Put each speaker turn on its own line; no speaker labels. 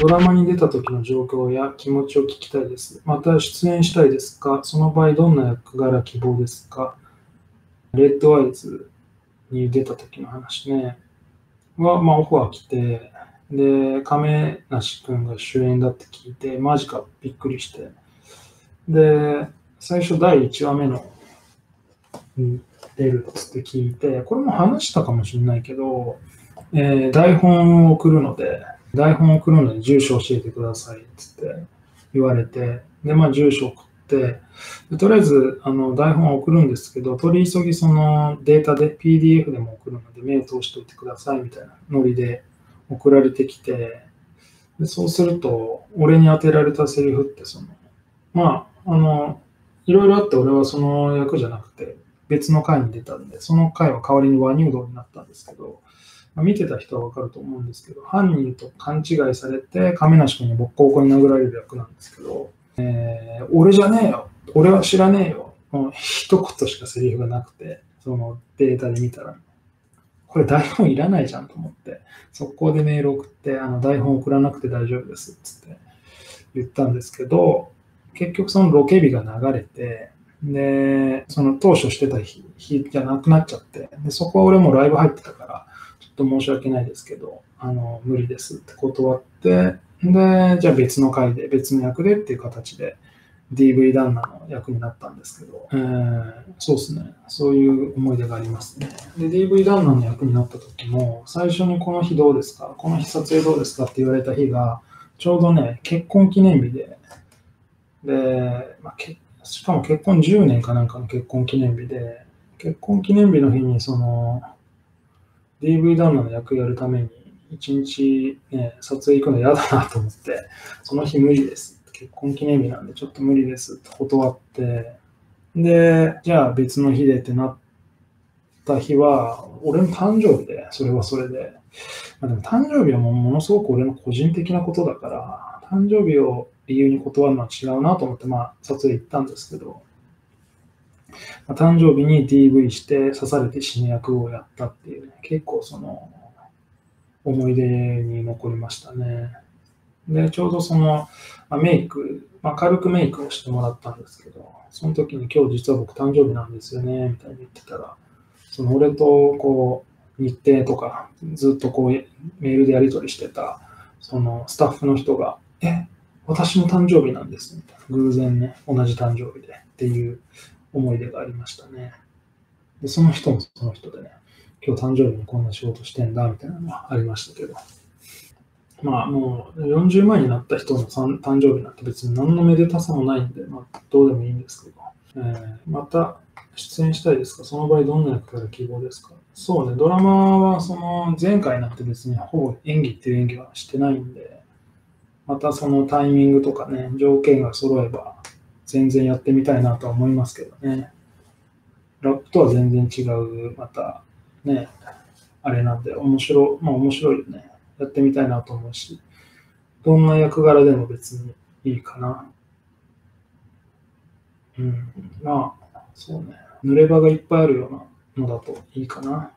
ドラマに出た時の状況や気持ちを聞きたいです。また出演したいですか？その場合どんな役柄希望ですか？レッドアイズに出た時の話ね。は、まあオファー来て、で、亀梨くんが主演だって聞いて、マジかびっくりして。で、最初第1話目の、うん出るっつって聞いて、これも話したかもしれないけど、えー台本を送るので、台本送るので住所教えてくださいっつって言われて、で、まあ住所送って、でとりあえずあの台本送るんですけど、取り急ぎそのデータで PDF でも送るので、目通しておいてくださいみたいなノリで送られてきて、でそうすると、俺に当てられたセリフって、その、まあ、あの、いろいろあって俺はその役じゃなくて、別の回に出たんで、その回は代わりに和入道になったんですけど、まあ見てた人はわかると思うんですけど、犯人と勘違いされて、亀梨君にボッコボコに殴られる役なんですけど、えー俺じゃねえよ、俺は知らねえよ、もう一言しかセリフがなくて、そのデータで見たら、これ台本いらないじゃんと思って、速攻でメール送って、あの台本送らなくて大丈夫ですっつって言ったんですけど、結局そのロケ日が流れて、で、その当初してた日じゃなくなっちゃって、でそこは俺もライブ入ってたから、っと申し訳ないですけど、あの、無理ですって断って、で、じゃあ別の回で、別の役でっていう形で、DV 旦那の役になったんですけど、えー。そうですね、そういう思い出がありますね。で、DV 旦那の役になった時も、最初にこの日どうですか？この日撮影どうですかって言われた日が、ちょうどね、結婚記念日で、で、まあ、けしかも結婚10年かなんかの結婚記念日で、結婚記念日の日にその DV 旦那の役やるために一日、ね、撮影行くの嫌だなと思って、その日無理です。結婚記念日なんでちょっと無理ですって断って、で、じゃあ別の日でってなった日は、俺の誕生日で、それはそれで。まあ、でも誕生日はもうものすごく俺の個人的なことだから、誕生日を理由に断るのは違うなと思って、まあ、撮影行ったんですけど、誕生日に DV して刺されて死ぬ役をやったっていう、ね、結構その思い出に残りましたね。で、ちょうどその、まあ、メイク、まあ、軽くメイクをしてもらったんですけど、その時に今日実は僕誕生日なんですよね、みたいに言ってたら、その俺とこう日程とかずっとこうメールでやり取りしてたそのスタッフの人が、え、私の誕生日なんです、みたいな。偶然ね、同じ誕生日でっていう思い出がありましたね。で、その人もその人でね、今日誕生日にこんな仕事してんだ、みたいなのがありましたけど。まあもう40万になった人の誕生日なんて別に何のめでたさもないんで、まあどうでもいいんですけど。えーまた出演したいですか？その場合どんな役から希望ですか？そうね、ドラマはその前回になんて別にほぼ演技っていう演技はしてないんで、またそのタイミングとかね、条件が揃えば全然やってみたいなと思いますけどね。ラップとは全然違う、またね、あれなんで、面白、まあ面白いよね。やってみたいなと思うし、どんな役柄でも別にいいかな。うん、まあ、そうね。濡れ場がいっぱいあるようなのだといいかな。